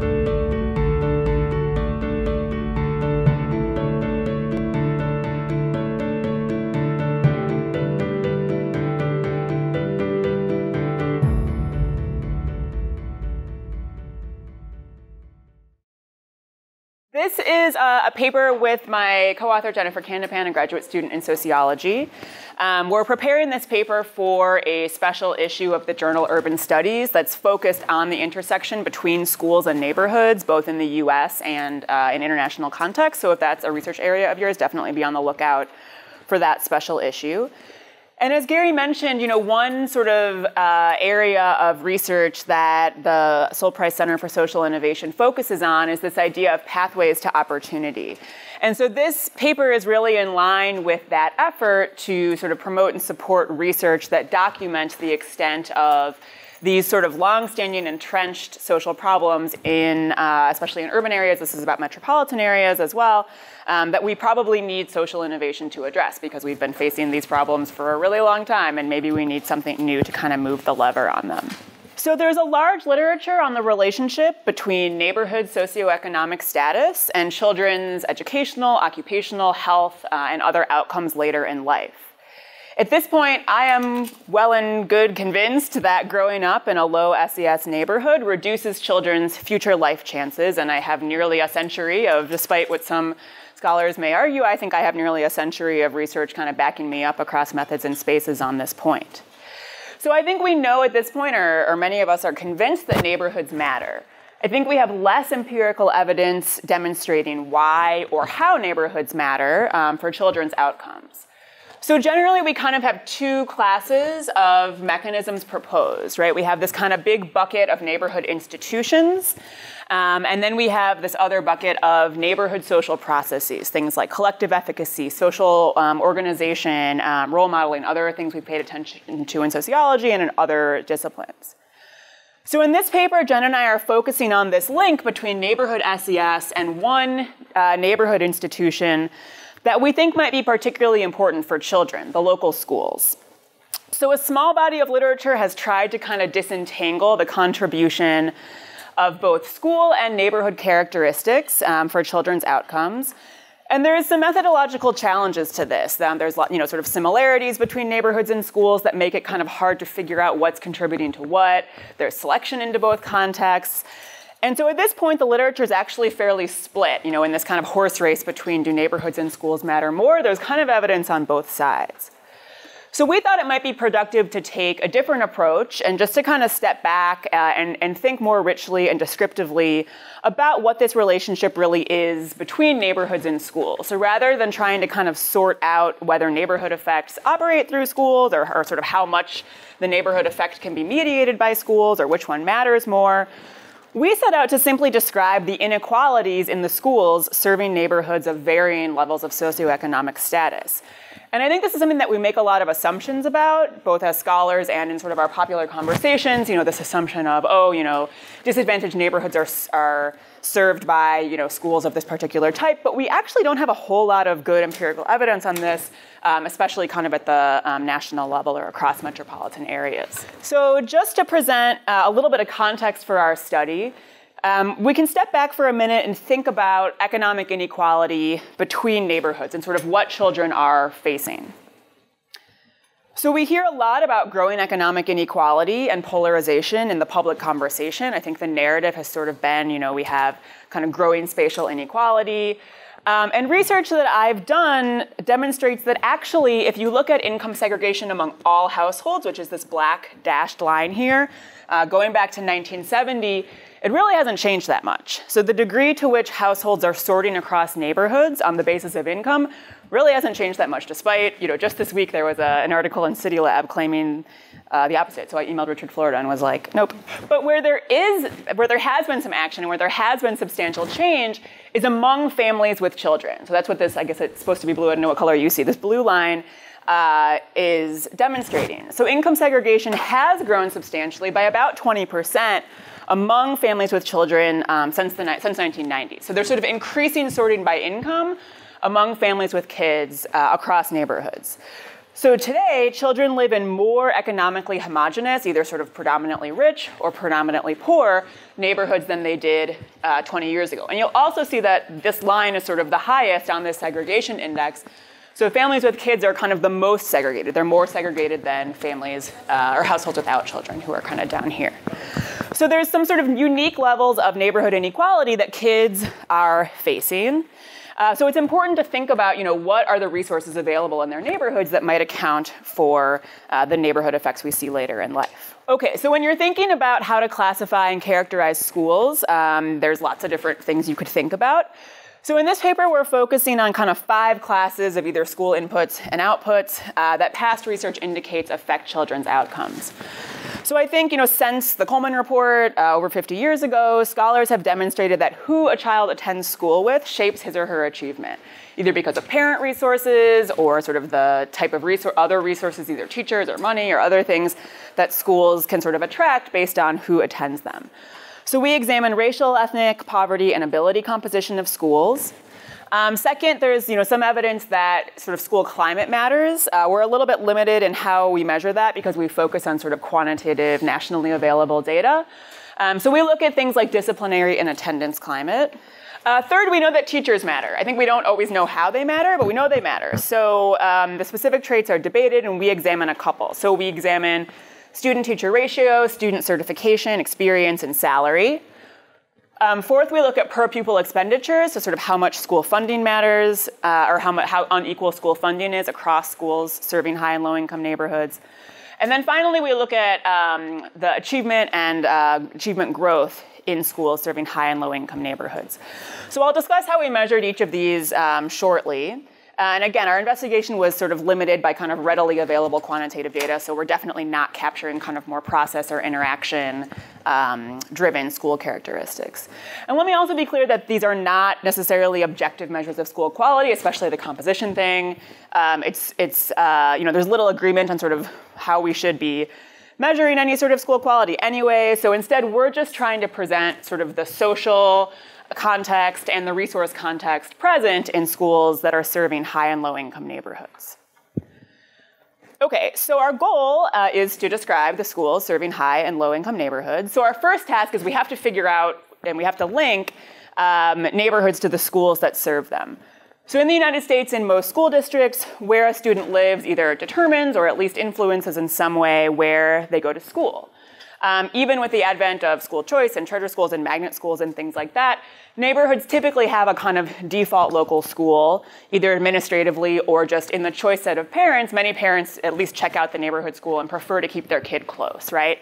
thank you This is a, a paper with my co-author Jennifer Candipan, a graduate student in sociology. Um, we're preparing this paper for a special issue of the journal Urban Studies that's focused on the intersection between schools and neighborhoods, both in the US and uh, in international context. So if that's a research area of yours, definitely be on the lookout for that special issue. And as Gary mentioned, you know, one sort of uh, area of research that the Sol Price Center for Social Innovation focuses on is this idea of pathways to opportunity. And so this paper is really in line with that effort to sort of promote and support research that documents the extent of these sort of long-standing entrenched social problems in, uh, especially in urban areas. This is about metropolitan areas as well um, that we probably need social innovation to address because we've been facing these problems for a really long time, and maybe we need something new to kind of move the lever on them. So there's a large literature on the relationship between neighborhood socioeconomic status and children's educational, occupational, health, uh, and other outcomes later in life. At this point, I am well and good convinced that growing up in a low SES neighborhood reduces children's future life chances, and I have nearly a century of, despite what some scholars may argue, I think I have nearly a century of research kind of backing me up across methods and spaces on this point. So I think we know at this point, or, or many of us are convinced that neighborhoods matter. I think we have less empirical evidence demonstrating why or how neighborhoods matter um, for children's outcomes. So generally, we kind of have two classes of mechanisms proposed, right? We have this kind of big bucket of neighborhood institutions, um, and then we have this other bucket of neighborhood social processes, things like collective efficacy, social um, organization, um, role modeling, other things we've paid attention to in sociology and in other disciplines. So in this paper, Jen and I are focusing on this link between neighborhood SES and one uh, neighborhood institution that we think might be particularly important for children, the local schools. So a small body of literature has tried to kind of disentangle the contribution of both school and neighborhood characteristics um, for children's outcomes. And there's some methodological challenges to this. Um, there's you know, sort of similarities between neighborhoods and schools that make it kind of hard to figure out what's contributing to what. There's selection into both contexts. And so at this point, the literature is actually fairly split, you know, in this kind of horse race between do neighborhoods and schools matter more? There's kind of evidence on both sides. So we thought it might be productive to take a different approach and just to kind of step back uh, and, and think more richly and descriptively about what this relationship really is between neighborhoods and schools. So rather than trying to kind of sort out whether neighborhood effects operate through schools or, or sort of how much the neighborhood effect can be mediated by schools or which one matters more, we set out to simply describe the inequalities in the schools serving neighborhoods of varying levels of socioeconomic status. And I think this is something that we make a lot of assumptions about, both as scholars and in sort of our popular conversations. You know, this assumption of, oh, you know, disadvantaged neighborhoods are, are served by, you know, schools of this particular type. But we actually don't have a whole lot of good empirical evidence on this, um, especially kind of at the um, national level or across metropolitan areas. So just to present uh, a little bit of context for our study, um, we can step back for a minute and think about economic inequality between neighborhoods and sort of what children are facing. So we hear a lot about growing economic inequality and polarization in the public conversation. I think the narrative has sort of been, you know, we have kind of growing spatial inequality. Um, and research that I've done demonstrates that actually, if you look at income segregation among all households, which is this black dashed line here, uh, going back to 1970, it really hasn't changed that much. So the degree to which households are sorting across neighborhoods on the basis of income really hasn't changed that much, despite, you know, just this week there was a, an article in City Lab claiming uh, the opposite. So I emailed Richard Florida and was like, nope. But where there is, where there has been some action and where there has been substantial change is among families with children. So that's what this, I guess it's supposed to be blue. I don't know what color you see. This blue line uh, is demonstrating. So income segregation has grown substantially by about 20% among families with children um, since, the, since 1990. So there's sort of increasing sorting by income among families with kids uh, across neighborhoods. So today, children live in more economically homogenous, either sort of predominantly rich or predominantly poor neighborhoods than they did uh, 20 years ago. And you'll also see that this line is sort of the highest on this segregation index. So families with kids are kind of the most segregated. They're more segregated than families uh, or households without children, who are kind of down here. So there's some sort of unique levels of neighborhood inequality that kids are facing. Uh, so it's important to think about, you know, what are the resources available in their neighborhoods that might account for uh, the neighborhood effects we see later in life. Okay, so when you're thinking about how to classify and characterize schools, um, there's lots of different things you could think about. So in this paper, we're focusing on kind of five classes of either school inputs and outputs uh, that past research indicates affect children's outcomes. So I think, you know, since the Coleman Report uh, over 50 years ago, scholars have demonstrated that who a child attends school with shapes his or her achievement, either because of parent resources or sort of the type of resor- other resources, either teachers or money or other things that schools can sort of attract based on who attends them. So we examine racial, ethnic, poverty, and ability composition of schools. Um, second, there's you know some evidence that sort of school climate matters. Uh, we're a little bit limited in how we measure that because we focus on sort of quantitative, nationally available data. Um, so we look at things like disciplinary and attendance climate. Uh, third, we know that teachers matter. I think we don't always know how they matter, but we know they matter. So um, the specific traits are debated, and we examine a couple. So we examine student-teacher ratio, student certification, experience, and salary. Um, fourth, we look at per pupil expenditures, so sort of how much school funding matters, uh, or how, much, how unequal school funding is across schools serving high and low income neighborhoods. And then finally, we look at um, the achievement and uh, achievement growth in schools serving high and low income neighborhoods. So I'll discuss how we measured each of these um, shortly. And again, our investigation was sort of limited by kind of readily available quantitative data, so we're definitely not capturing kind of more process or interaction um, driven school characteristics. And let me also be clear that these are not necessarily objective measures of school quality, especially the composition thing. Um, it's, it's uh, you know, there's little agreement on sort of how we should be measuring any sort of school quality anyway. So instead, we're just trying to present sort of the social, context and the resource context present in schools that are serving high and low income neighborhoods. Okay, so our goal uh, is to describe the schools serving high and low income neighborhoods. So our first task is we have to figure out and we have to link um, neighborhoods to the schools that serve them. So in the United States, in most school districts, where a student lives either determines or at least influences in some way where they go to school. Um, even with the advent of school choice and charter schools and magnet schools and things like that, neighborhoods typically have a kind of default local school, either administratively or just in the choice set of parents. Many parents at least check out the neighborhood school and prefer to keep their kid close, right?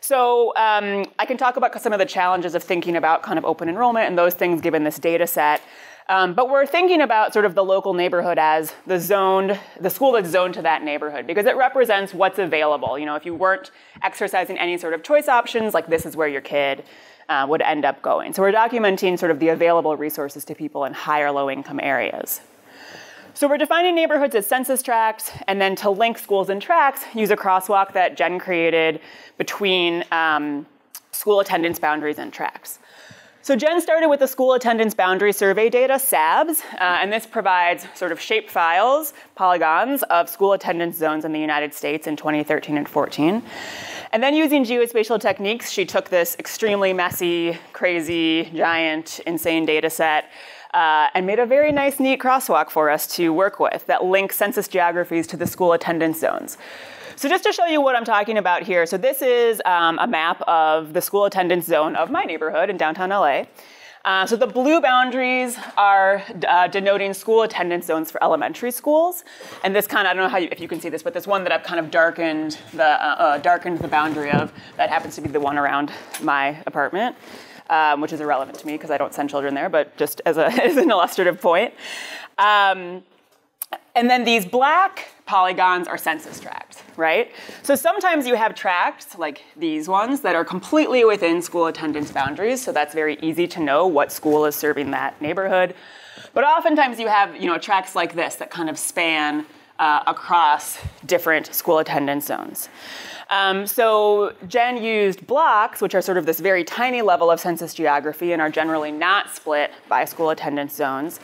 So um, I can talk about some of the challenges of thinking about kind of open enrollment and those things given this data set. Um, but we're thinking about sort of the local neighborhood as the zoned, the school that's zoned to that neighborhood because it represents what's available. You know, if you weren't exercising any sort of choice options, like this is where your kid uh, would end up going. So we're documenting sort of the available resources to people in higher low income areas. So we're defining neighborhoods as census tracts, and then to link schools and tracts, use a crosswalk that Jen created between um, school attendance boundaries and tracts. So Jen started with the School Attendance Boundary Survey data, SABS, uh, and this provides sort of shape files, polygons of school attendance zones in the United States in 2013 and 14. And then using geospatial techniques, she took this extremely messy, crazy, giant, insane data set uh, and made a very nice, neat crosswalk for us to work with that links census geographies to the school attendance zones. So just to show you what I'm talking about here, so this is um, a map of the school attendance zone of my neighborhood in downtown LA. Uh, so the blue boundaries are uh, denoting school attendance zones for elementary schools, and this kind of I don't know how you, if you can see this, but this one that I've kind of darkened the uh, uh darkened the boundary of that happens to be the one around my apartment, um, which is irrelevant to me because I don't send children there, but just as, a, as an illustrative point. Um, and then these black polygons are census tracts, right? So sometimes you have tracts like these ones that are completely within school attendance boundaries, so that's very easy to know what school is serving that neighborhood. But oftentimes you have, you know, tracts like this that kind of span uh, across different school attendance zones. Um, so Jen used blocks, which are sort of this very tiny level of census geography and are generally not split by school attendance zones.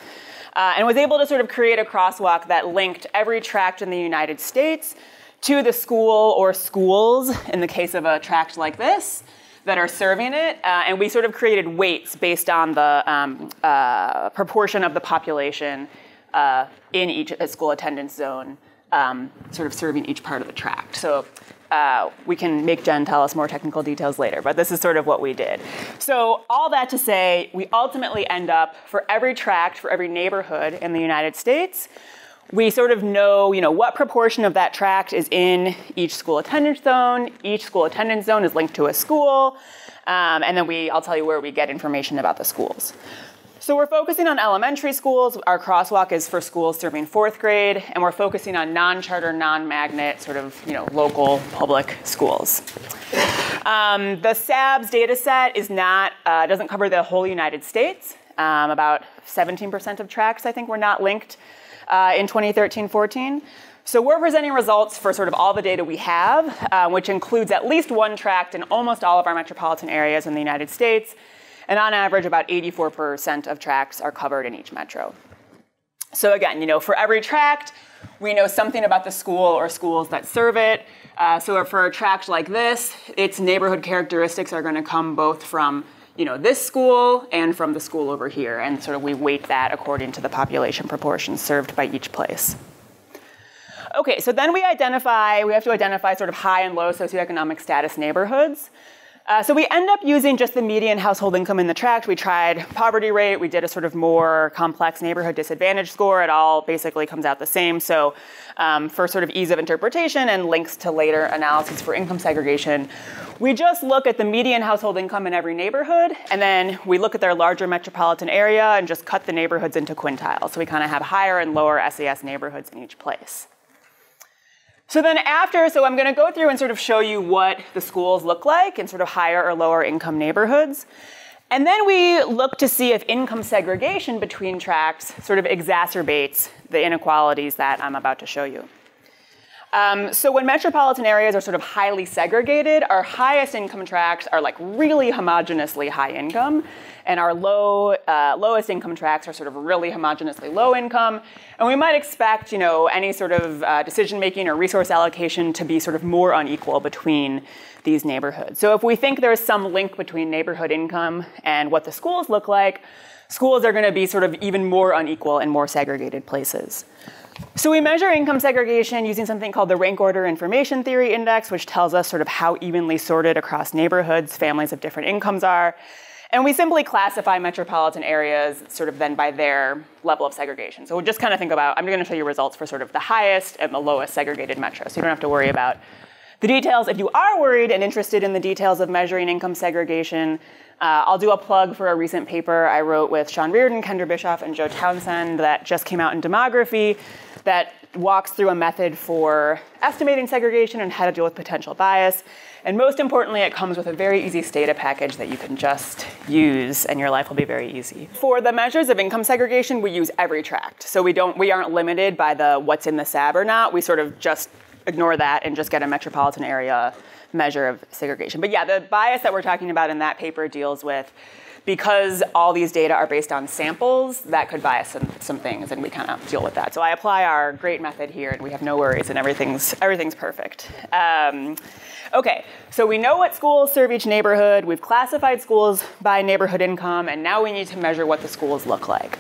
Uh, and was able to sort of create a crosswalk that linked every tract in the United States to the school or schools, in the case of a tract like this, that are serving it. Uh, and we sort of created weights based on the um, uh, proportion of the population uh, in each school attendance zone, um, sort of serving each part of the tract. So uh, we can make Jen tell us more technical details later, but this is sort of what we did. So, all that to say, we ultimately end up for every tract, for every neighborhood in the United States, we sort of know, you know, what proportion of that tract is in each school attendance zone. Each school attendance zone is linked to a school, um, and then we, I'll tell you where we get information about the schools. So we're focusing on elementary schools. Our crosswalk is for schools serving fourth grade, and we're focusing on non-charter, non-magnet, sort of you know local public schools. Um, the SABS data set is not uh, doesn't cover the whole United States. Um, about 17% of tracts, I think, were not linked uh, in 2013-14. So we're presenting results for sort of all the data we have, uh, which includes at least one tract in almost all of our metropolitan areas in the United States and on average, about 84% of tracts are covered in each metro. So again, you know, for every tract, we know something about the school or schools that serve it. Uh, so for a tract like this, its neighborhood characteristics are going to come both from you know this school and from the school over here, and sort of we weight that according to the population proportions served by each place. Okay, so then we identify, we have to identify sort of high and low socioeconomic status neighborhoods. Uh, so we end up using just the median household income in the tract. We tried poverty rate. We did a sort of more complex neighborhood disadvantage score. It all basically comes out the same. So um, for sort of ease of interpretation and links to later analyses for income segregation, we just look at the median household income in every neighborhood, and then we look at their larger metropolitan area and just cut the neighborhoods into quintiles. So we kind of have higher and lower SES neighborhoods in each place. So then after, so I'm going to go through and sort of show you what the schools look like in sort of higher or lower income neighborhoods. And then we look to see if income segregation between tracts sort of exacerbates the inequalities that I'm about to show you. Um, so when metropolitan areas are sort of highly segregated, our highest income tracts are like really homogeneously high income, and our low, uh, lowest income tracts are sort of really homogeneously low income. And we might expect, you know, any sort of uh, decision making or resource allocation to be sort of more unequal between these neighborhoods. So if we think there's some link between neighborhood income and what the schools look like, schools are going to be sort of even more unequal in more segregated places. So we measure income segregation using something called the rank order information theory index, which tells us sort of how evenly sorted across neighborhoods families of different incomes are. And we simply classify metropolitan areas sort of then by their level of segregation. So we'll just kind of think about, I'm going to show you results for sort of the highest and the lowest segregated metro. So you don't have to worry about the details. If you are worried and interested in the details of measuring income segregation, uh, I'll do a plug for a recent paper I wrote with Sean Reardon, Kendra Bischoff, and Joe Townsend that just came out in Demography that walks through a method for estimating segregation and how to deal with potential bias. And most importantly, it comes with a very easy Stata package that you can just use and your life will be very easy. For the measures of income segregation, we use every tract. So we don't we aren't limited by the what's in the SAB or not. We sort of just ignore that and just get a metropolitan area measure of segregation. But yeah, the bias that we're talking about in that paper deals with because all these data are based on samples, that could bias some, some things, and we kind of deal with that. So I apply our great method here, and we have no worries, and everything's everything's perfect. Um, okay, so we know what schools serve each neighborhood. We've classified schools by neighborhood income, and now we need to measure what the schools look like.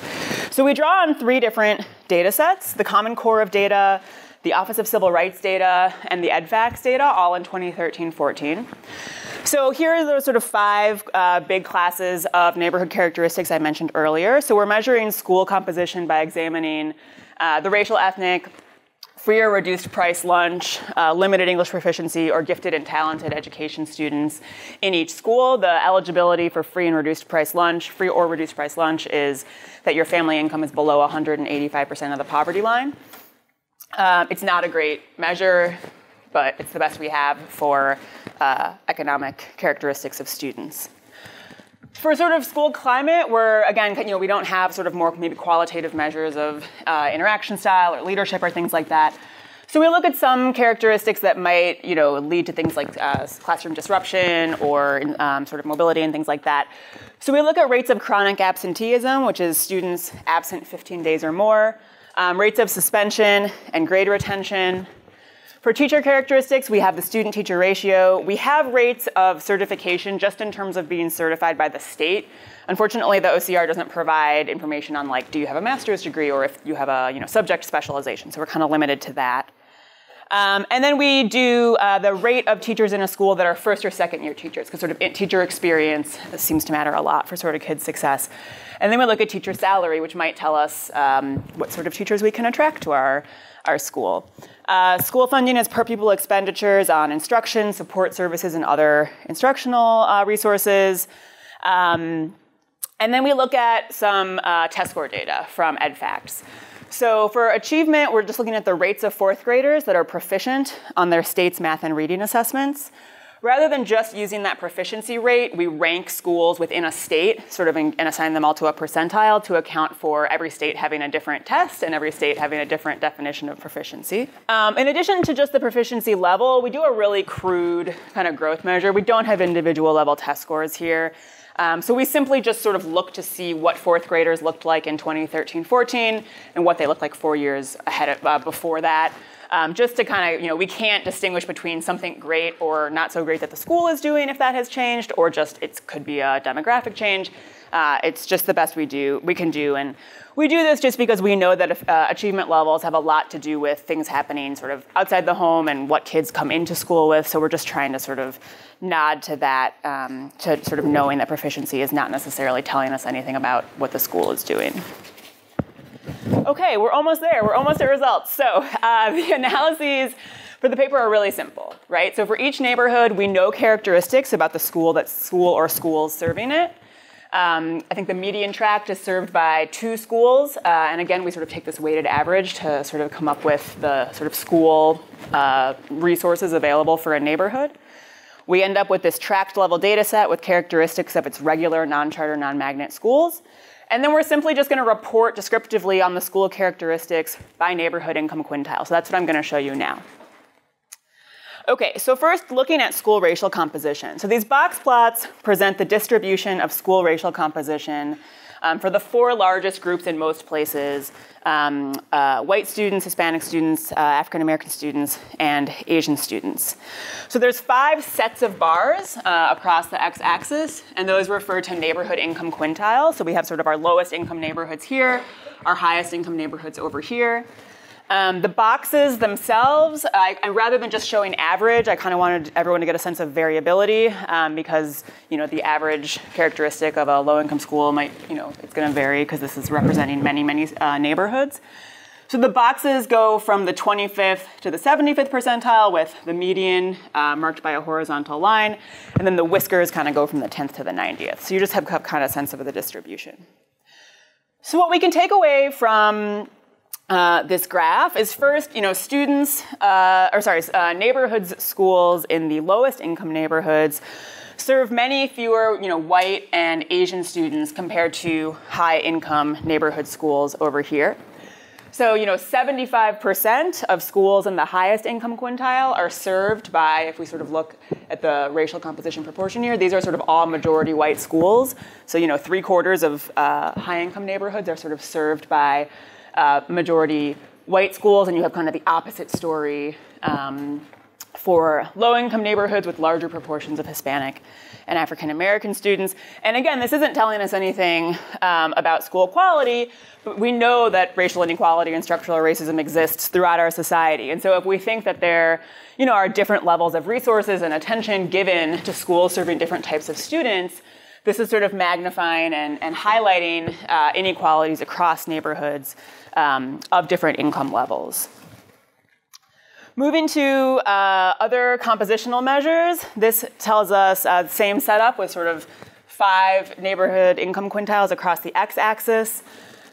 So we draw on three different data sets: the Common Core of data, the Office of Civil Rights data, and the EdFacts data, all in 2013-14. So here are the sort of five uh, big classes of neighborhood characteristics I mentioned earlier. So we're measuring school composition by examining uh, the racial, ethnic, free or reduced price lunch, uh, limited English proficiency, or gifted and talented education students in each school. The eligibility for free and reduced price lunch, free or reduced price lunch, is that your family income is below 185% of the poverty line. Um, it's not a great measure, but it's the best we have for uh, economic characteristics of students. For sort of school climate, we're again, you know, we don't have sort of more maybe qualitative measures of uh, interaction style or leadership or things like that. So we look at some characteristics that might, you know, lead to things like uh, classroom disruption or um, sort of mobility and things like that. So we look at rates of chronic absenteeism, which is students absent 15 days or more, um, rates of suspension and grade retention. For teacher characteristics, we have the student-teacher ratio. We have rates of certification just in terms of being certified by the state. Unfortunately, the OCR doesn't provide information on like, do you have a master's degree or if you have a you know, subject specialization. So we're kind of limited to that. Um, and then we do uh, the rate of teachers in a school that are first or second year teachers, because sort of teacher experience seems to matter a lot for sort of kids' success. And then we look at teacher salary, which might tell us um, what sort of teachers we can attract to our, our school. Uh, school funding is per pupil expenditures on instruction, support services, and other instructional uh, resources. Um, and then we look at some uh, test score data from EdFacts. So for achievement, we're just looking at the rates of fourth graders that are proficient on their state's math and reading assessments. Rather than just using that proficiency rate, we rank schools within a state, sort of, in, and assign them all to a percentile to account for every state having a different test and every state having a different definition of proficiency. Um, in addition to just the proficiency level, we do a really crude kind of growth measure. We don't have individual level test scores here. Um, so we simply just sort of look to see what fourth graders looked like in 2013-14 and what they looked like four years ahead of, uh, before that. Um, just to kind of, you know, we can't distinguish between something great or not so great that the school is doing if that has changed, or just it could be a demographic change. Uh, it's just the best we do we can do, and we do this just because we know that if, uh, achievement levels have a lot to do with things happening sort of outside the home and what kids come into school with. So we're just trying to sort of nod to that, um, to sort of knowing that proficiency is not necessarily telling us anything about what the school is doing. Okay, we're almost there. We're almost at results. So uh, the analyses for the paper are really simple, right? So for each neighborhood, we know characteristics about the school that school or schools serving it. Um, I think the median tract is served by two schools, uh, and again, we sort of take this weighted average to sort of come up with the sort of school uh, resources available for a neighborhood. We end up with this tract level data set with characteristics of its regular non-charter, non-magnet schools. And then we're simply just going to report descriptively on the school characteristics by neighborhood income quintile. So that's what I'm going to show you now. Okay, so first looking at school racial composition. So these box plots present the distribution of school racial composition um, for the four largest groups in most places, um, uh, white students, Hispanic students, uh, African American students, and Asian students. So there's five sets of bars uh, across the x-axis, and those refer to neighborhood income quintiles. So we have sort of our lowest income neighborhoods here, our highest income neighborhoods over here. Um, the boxes themselves, I, I, rather than just showing average, I kind of wanted everyone to get a sense of variability um, because you know the average characteristic of a low-income school might, you know, it's going to vary because this is representing many, many uh, neighborhoods. So the boxes go from the 25th to the 75th percentile with the median uh, marked by a horizontal line, and then the whiskers kind of go from the 10th to the 90th. So you just have kind of sense of the distribution. So what we can take away from uh, this graph is first, you know, students, uh, or sorry, uh, neighborhoods, schools in the lowest income neighborhoods serve many fewer, you know, white and Asian students compared to high income neighborhood schools over here. So, you know, 75% of schools in the highest income quintile are served by, if we sort of look at the racial composition proportion here, these are sort of all majority white schools. So, you know, three quarters of uh, high income neighborhoods are sort of served by uh, majority white schools, and you have kind of the opposite story um, for low income neighborhoods with larger proportions of Hispanic and African American students. And again, this isn't telling us anything um, about school quality, but we know that racial inequality and structural racism exists throughout our society. And so if we think that there you know, are different levels of resources and attention given to schools serving different types of students, this is sort of magnifying and, and highlighting uh, inequalities across neighborhoods um, of different income levels. Moving to uh, other compositional measures, this tells us uh, same setup with sort of five neighborhood income quintiles across the x-axis.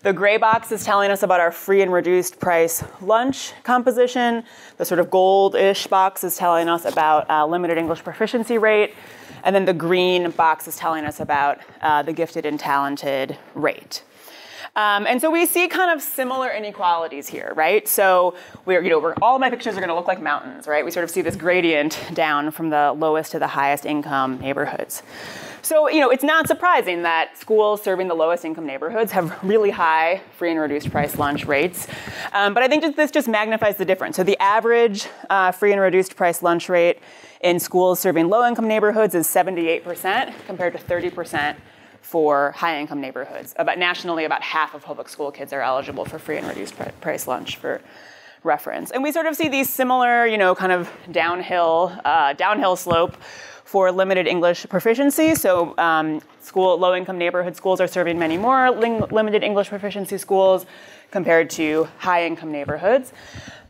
The gray box is telling us about our free and reduced price lunch composition. The sort of gold-ish box is telling us about uh, limited English proficiency rate. And then the green box is telling us about uh, the gifted and talented rate. Um, and so we see kind of similar inequalities here, right? So we're, you know, we're, all my pictures are going to look like mountains, right? We sort of see this gradient down from the lowest to the highest income neighborhoods. So, you know, it's not surprising that schools serving the lowest income neighborhoods have really high free and reduced price lunch rates. Um, but I think this just magnifies the difference. So the average uh, free and reduced price lunch rate in schools serving low income neighborhoods is 78% compared to 30% for high income neighborhoods. About nationally, about half of public school kids are eligible for free and reduced price lunch for reference. And we sort of see these similar, you know, kind of downhill, uh, downhill slope for limited English proficiency. So um, school, low-income neighborhood schools are serving many more ling- limited English proficiency schools compared to high-income neighborhoods.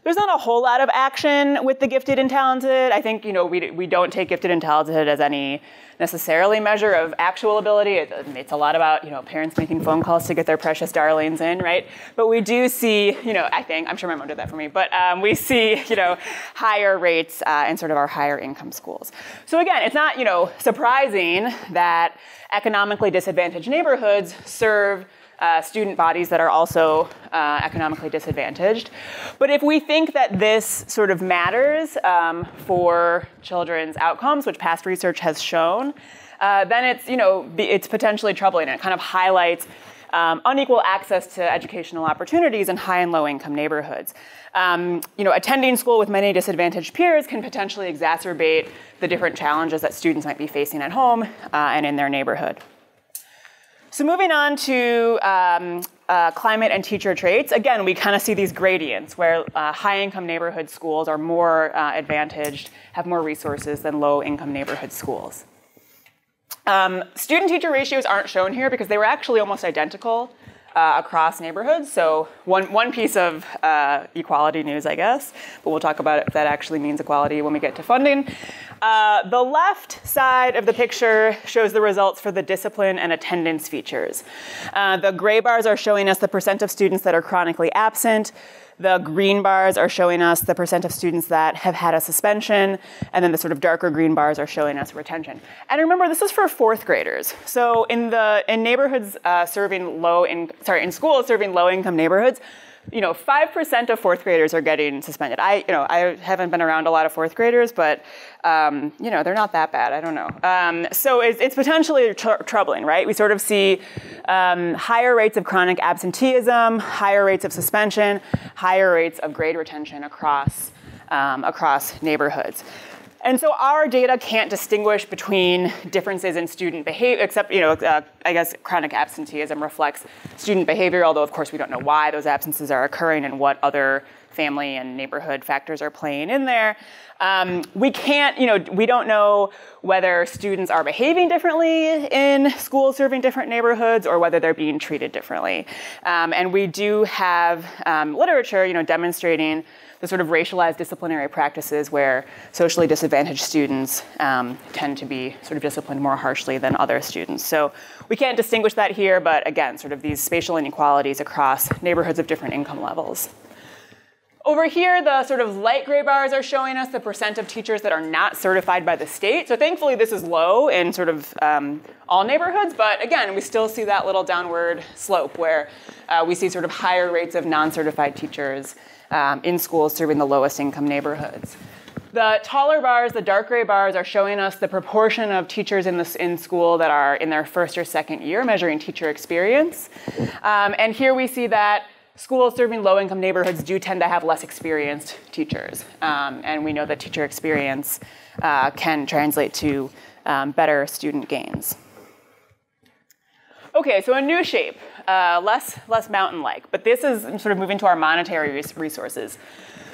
There's not a whole lot of action with the gifted and talented. I think you know we, we don't take gifted and talented as any necessarily measure of actual ability. It, it's a lot about you know parents making phone calls to get their precious darlings in, right? But we do see, you know, I think I'm sure my mom did that for me. But um, we see, you know, higher rates uh, in sort of our higher income schools. So again, it's not you know surprising that economically disadvantaged neighborhoods serve uh, student bodies that are also uh, economically disadvantaged. But if we think that this sort of matters um, for children's outcomes, which past research has shown, uh, then it's you know it's potentially troubling. It kind of highlights um, unequal access to educational opportunities in high and low income neighborhoods. Um, you know, attending school with many disadvantaged peers can potentially exacerbate the different challenges that students might be facing at home uh, and in their neighborhood. So moving on to um, uh, climate and teacher traits, again, we kind of see these gradients where uh, high-income neighborhood schools are more uh, advantaged, have more resources than low-income neighborhood schools. Um, Student-teacher ratios aren't shown here because they were actually almost identical uh, across neighborhoods. So one, one piece of uh, equality news, I guess, but we'll talk about if that actually means equality when we get to funding. Uh, the left side of the picture shows the results for the discipline and attendance features. Uh, the gray bars are showing us the percent of students that are chronically absent. The green bars are showing us the percent of students that have had a suspension, and then the sort of darker green bars are showing us retention. And remember, this is for fourth graders. So in the in neighborhoods uh, serving low in sorry in schools serving low income neighborhoods, you know, 5% of fourth graders are getting suspended. I, you know, I haven't been around a lot of fourth graders, but, um, you know, they're not that bad. I don't know. Um, so it's, it's potentially tr- troubling, right? We sort of see um, higher rates of chronic absenteeism, higher rates of suspension, higher rates of grade retention across, um, across neighborhoods. And so our data can't distinguish between differences in student behavior, except, you know, uh, I guess chronic absenteeism reflects student behavior, although of course we don't know why those absences are occurring and what other family and neighborhood factors are playing in there. Um, we can't, you know, we don't know whether students are behaving differently in schools serving different neighborhoods or whether they're being treated differently. Um, and we do have um, literature, you know, demonstrating the sort of racialized disciplinary practices where socially disadvantaged students um, tend to be sort of disciplined more harshly than other students. So we can't distinguish that here, but again, sort of these spatial inequalities across neighborhoods of different income levels. Over here, the sort of light gray bars are showing us the percent of teachers that are not certified by the state. So thankfully, this is low in sort of um, all neighborhoods, but again, we still see that little downward slope where uh, we see sort of higher rates of non-certified teachers um, in schools serving the lowest income neighborhoods. The taller bars, the dark gray bars, are showing us the proportion of teachers in, this, in school that are in their first or second year, measuring teacher experience. Um, and here we see that schools serving low income neighborhoods do tend to have less experienced teachers. Um, and we know that teacher experience uh, can translate to um, better student gains. Okay, so a new shape, uh, less, less mountain-like, but this is sort of moving to our monetary resources.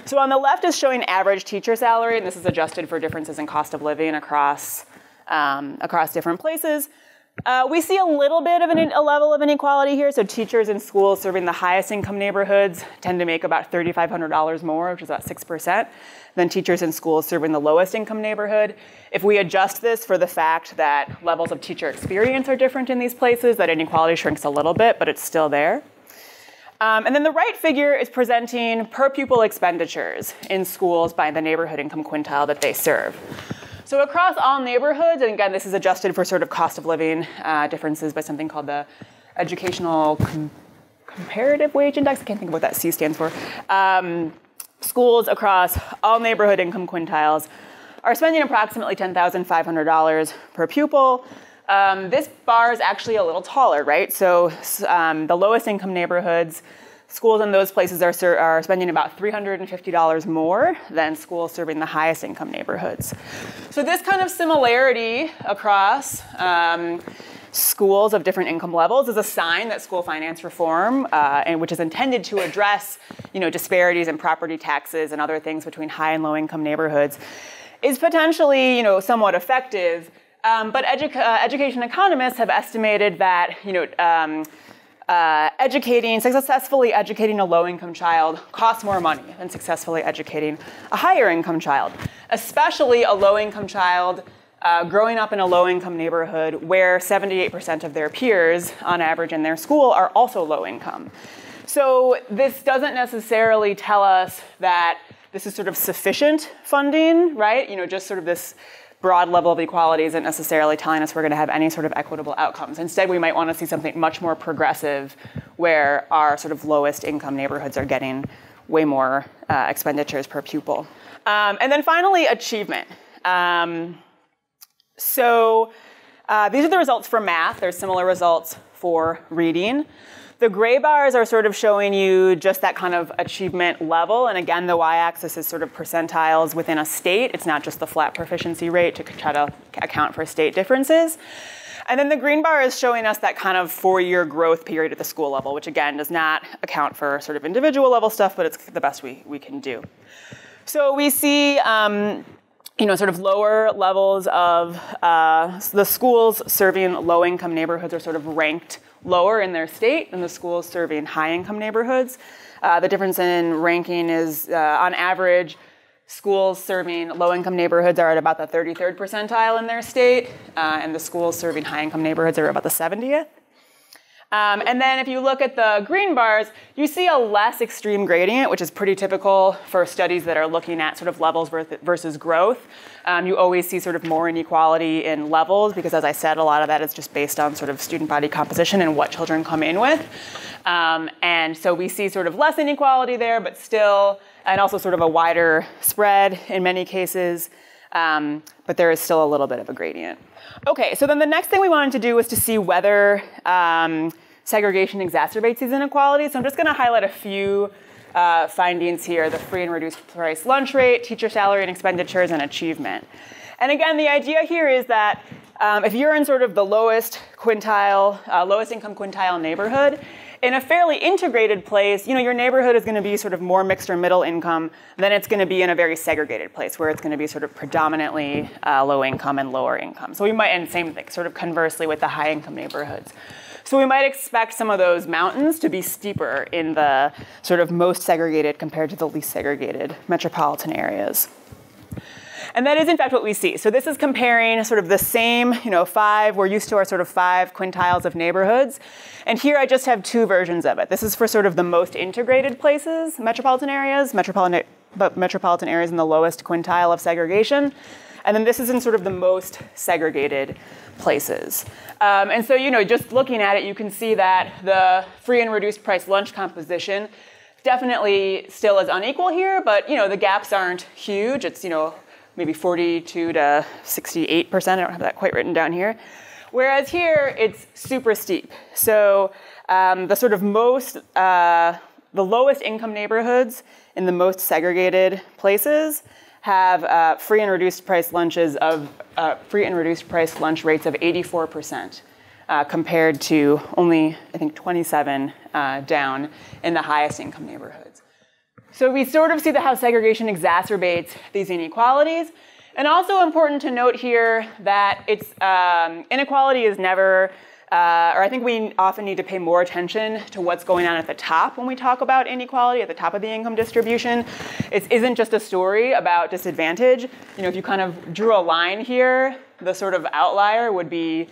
So on the left is showing average teacher salary, and this is adjusted for differences in cost of living across, um, across different places. Uh, we see a little bit of an, a level of inequality here. So teachers in schools serving the highest income neighborhoods tend to make about $3,500 more, which is about 6%, than teachers in schools serving the lowest income neighborhood. If we adjust this for the fact that levels of teacher experience are different in these places, that inequality shrinks a little bit, but it's still there. Um, and then the right figure is presenting per pupil expenditures in schools by the neighborhood income quintile that they serve. So across all neighborhoods, and again, this is adjusted for sort of cost of living uh, differences by something called the educational comparative wage index. I can't think of what that C stands for. Um, schools across all neighborhood income quintiles are spending approximately $10,500 per pupil. Um, this bar is actually a little taller, right? So um, the lowest income neighborhoods, schools in those places are, are spending about $350 more than schools serving the highest income neighborhoods. So this kind of similarity across um, schools of different income levels is a sign that school finance reform, uh, and which is intended to address, you know, disparities in property taxes and other things between high and low income neighborhoods, is potentially, you know, somewhat effective. Um, but edu- uh, education economists have estimated that, you know. Um, uh, educating, successfully educating a low income child costs more money than successfully educating a higher income child, especially a low income child uh, growing up in a low income neighborhood where 78% of their peers, on average in their school, are also low income. So this doesn't necessarily tell us that this is sort of sufficient funding, right? You know, just sort of this broad level of equality isn't necessarily telling us we're going to have any sort of equitable outcomes. Instead, we might want to see something much more progressive where our sort of lowest income neighborhoods are getting way more uh, expenditures per pupil. Um, and then finally, achievement. Um, so uh, these are the results for math. There's similar results for reading. The gray bars are sort of showing you just that kind of achievement level. And again, the y-axis is sort of percentiles within a state. It's not just the flat proficiency rate to try to account for state differences. And then the green bar is showing us that kind of four-year growth period at the school level, which again does not account for sort of individual level stuff, but it's the best we, we can do. So we see um, you know, sort of lower levels of uh, the schools serving low income neighborhoods are sort of ranked lower in their state than the schools serving high income neighborhoods. Uh, the difference in ranking is uh, on average, schools serving low income neighborhoods are at about the 33rd percentile in their state, uh, and the schools serving high income neighborhoods are about the 70th. Um, and then if you look at the green bars, you see a less extreme gradient, which is pretty typical for studies that are looking at sort of levels versus growth. Um, you always see sort of more inequality in levels because, as I said, a lot of that is just based on sort of student body composition and what children come in with. Um, and so we see sort of less inequality there, but still, and also sort of a wider spread in many cases. Um, but there is still a little bit of a gradient. Okay, so then the next thing we wanted to do was to see whether um, segregation exacerbates these inequalities. So I'm just going to highlight a few uh, findings here the free and reduced price lunch rate, teacher salary and expenditures, and achievement. And again, the idea here is that um, if you're in sort of the lowest quintile, uh, lowest income quintile neighborhood, in a fairly integrated place, you know, your neighborhood is going to be sort of more mixed or middle income than it's going to be in a very segregated place where it's going to be sort of predominantly uh, low income and lower income. So we might, and same thing, sort of conversely with the high income neighborhoods. So we might expect some of those mountains to be steeper in the sort of most segregated compared to the least segregated metropolitan areas. And that is in fact what we see. So this is comparing sort of the same, you know, five, we're used to our sort of five quintiles of neighborhoods. And here I just have two versions of it. This is for sort of the most integrated places, metropolitan areas, metropolitan, but metropolitan areas in the lowest quintile of segregation. And then this is in sort of the most segregated places. Um, and so, you know, just looking at it, you can see that the free and reduced price lunch composition definitely still is unequal here, but, you know, the gaps aren't huge. It's, you know, maybe 42 to 68%. I don't have that quite written down here. Whereas here, it's super steep. So um, the sort of most, uh, the lowest income neighborhoods in the most segregated places have uh, free and reduced price lunches of uh, free and reduced price lunch rates of 84%. Uh, compared to only, I think, 27 uh, down in the highest income neighborhoods. So we sort of see that how segregation exacerbates these inequalities. And also important to note here that it's, um, inequality is never, uh, or I think we often need to pay more attention to what's going on at the top when we talk about inequality at the top of the income distribution. It isn't just a story about disadvantage. You know, if you kind of drew a line here, the sort of outlier would be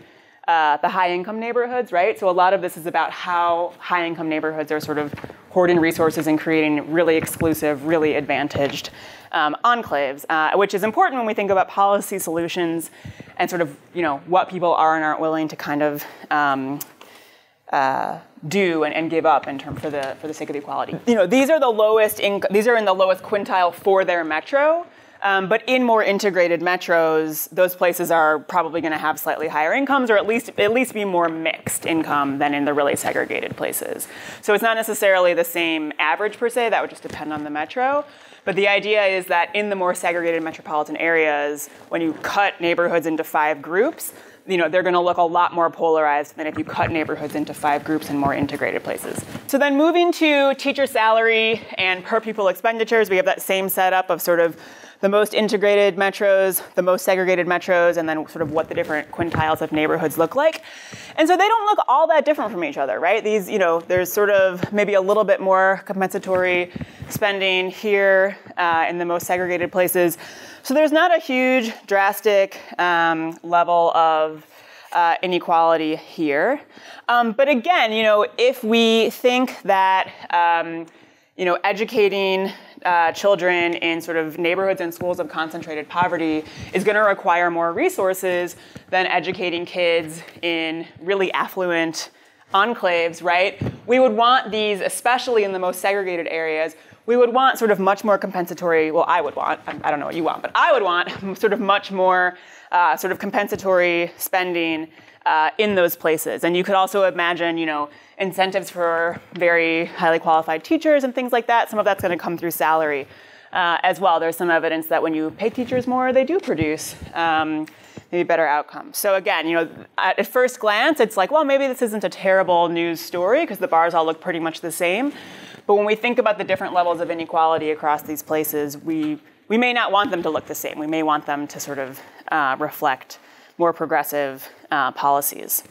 uh, the high income neighborhoods, right? So a lot of this is about how high income neighborhoods are sort of hoarding resources and creating really exclusive, really advantaged um, enclaves, uh, which is important when we think about policy solutions and sort of, you know, what people are and aren't willing to kind of um, uh, do and, and, give up in term for the for the sake of equality. You know, these are the lowest in, these are in the lowest quintile for their metro. Um, but in more integrated metros, those places are probably going to have slightly higher incomes, or at least at least be more mixed income than in the really segregated places. So it's not necessarily the same average per se. That would just depend on the metro. But the idea is that in the more segregated metropolitan areas, when you cut neighborhoods into five groups, you know, they're going to look a lot more polarized than if you cut neighborhoods into five groups in more integrated places. So then moving to teacher salary and per pupil expenditures, we have that same setup of sort of the most integrated metros, the most segregated metros, and then sort of what the different quintiles of neighborhoods look like. And so they don't look all that different from each other, right? These, you know, there's sort of maybe a little bit more compensatory spending here uh, in the most segregated places. So there's not a huge, drastic um, level of uh, inequality here. Um, but again, you know, if we think that um, you know, educating uh, children in sort of neighborhoods and schools of concentrated poverty is going to require more resources than educating kids in really affluent enclaves, right? We would want these, especially in the most segregated areas, we would want sort of much more compensatory, well, I would want, I don't know what you want, but I would want sort of much more uh, sort of compensatory spending uh, in those places. And you could also imagine, you know, incentives for very highly qualified teachers and things like that. Some of that's going to come through salary uh, as well. There's some evidence that when you pay teachers more, they do produce um, maybe better outcomes. So again, you know, at, first glance, it's like, well, maybe this isn't a terrible news story because the bars all look pretty much the same. But when we think about the different levels of inequality across these places, we we may not want them to look the same. We may want them to sort of uh, reflect more progressive uh, policies.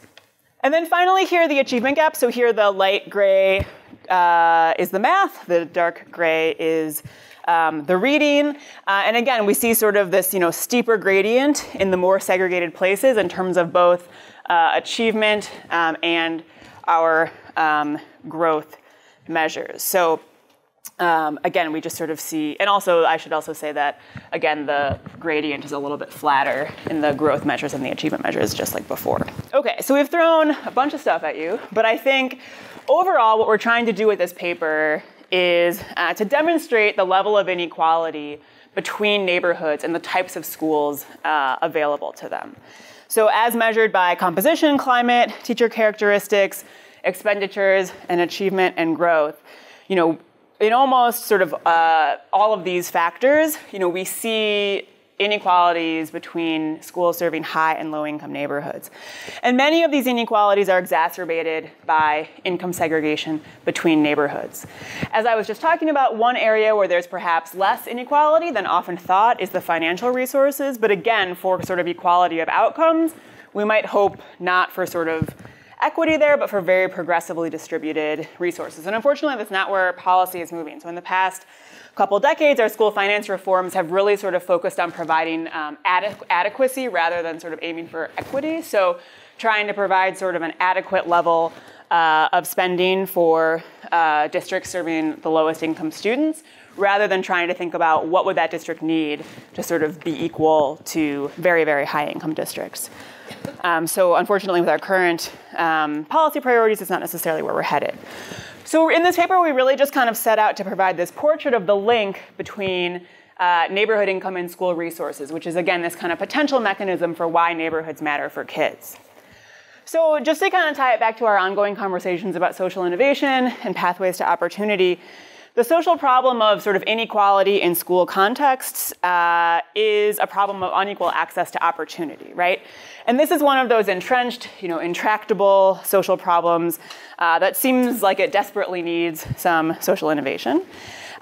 And then finally here, the achievement gap. So here the light gray uh, is the math, the dark gray is um, the reading. Uh, and again, we see sort of this you know, steeper gradient in the more segregated places in terms of both uh, achievement um, and our um, growth measures. So um, again, we just sort of see, and also I should also say that, again, the gradient is a little bit flatter in the growth measures and the achievement measures, just like before. Okay, so we've thrown a bunch of stuff at you, but I think overall what we're trying to do with this paper is uh, to demonstrate the level of inequality between neighborhoods and the types of schools uh, available to them. So as measured by composition, climate, teacher characteristics, expenditures, and achievement and growth, you know, in almost sort of uh, all of these factors, you know, we see inequalities between schools serving high and low income neighborhoods. And many of these inequalities are exacerbated by income segregation between neighborhoods. As I was just talking about, one area where there's perhaps less inequality than often thought is the financial resources. But again, for sort of equality of outcomes, we might hope not for sort of equity there, but for very progressively distributed resources. And unfortunately, that's not where policy is moving. So in the past couple decades, our school finance reforms have really sort of focused on providing um, adequacy rather than sort of aiming for equity. So trying to provide sort of an adequate level uh, of spending for uh, districts serving the lowest income students rather than trying to think about what would that district need to sort of be equal to very, very high income districts. Um, so unfortunately, with our current um, policy priorities, it's not necessarily where we're headed. So in this paper, we really just kind of set out to provide this portrait of the link between uh, neighborhood income and school resources, which is again this kind of potential mechanism for why neighborhoods matter for kids. So just to kind of tie it back to our ongoing conversations about social innovation and pathways to opportunity, the social problem of sort of inequality in school contexts uh, is a problem of unequal access to opportunity, right? And this is one of those entrenched, you know, intractable social problems uh, that seems like it desperately needs some social innovation.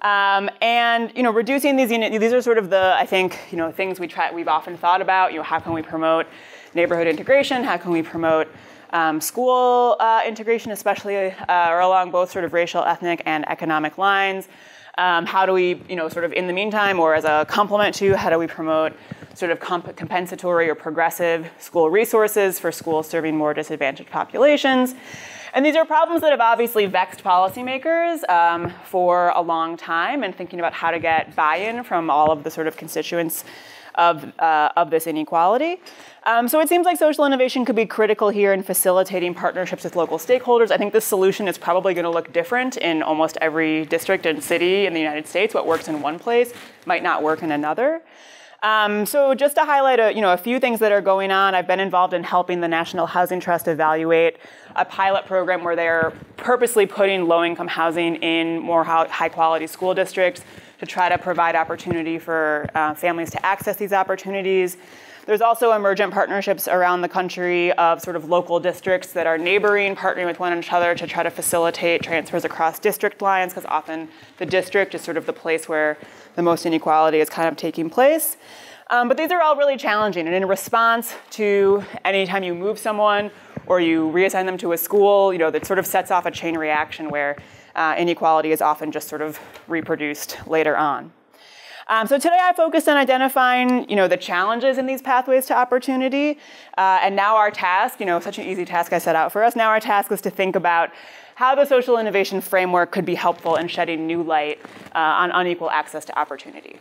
Um, and you know, reducing these these are sort of the I think you know things we try we've often thought about. You know, how can we promote neighborhood integration? How can we promote um, school uh, integration, especially uh, or along both sort of racial, ethnic, and economic lines. Um, how do we, you know, sort of in the meantime, or as a complement to, how do we promote sort of comp- compensatory or progressive school resources for schools serving more disadvantaged populations? And these are problems that have obviously vexed policymakers um, for a long time and thinking about how to get buy in from all of the sort of constituents of, uh, of this inequality. Um, so it seems like social innovation could be critical here in facilitating partnerships with local stakeholders. I think this solution is probably going to look different in almost every district and city in the United States. What works in one place might not work in another. Um, so just to highlight a, you know, a few things that are going on, I've been involved in helping the National Housing Trust evaluate a pilot program where they're purposely putting low-income housing in more high-quality school districts to try to provide opportunity for uh, families to access these opportunities. There's also emergent partnerships around the country of sort of local districts that are neighboring, partnering with one another to try to facilitate transfers across district lines, because often the district is sort of the place where the most inequality is kind of taking place. Um, but these are all really challenging. And in response to anytime you move someone or you reassign them to a school, you know, that sort of sets off a chain reaction where uh, inequality is often just sort of reproduced later on. Um, so today I focused on identifying, you know, the challenges in these pathways to opportunity. Uh, and now our task, you know, such an easy task I set out for us, now our task is to think about how the social innovation framework could be helpful in shedding new light uh, on unequal access to opportunity.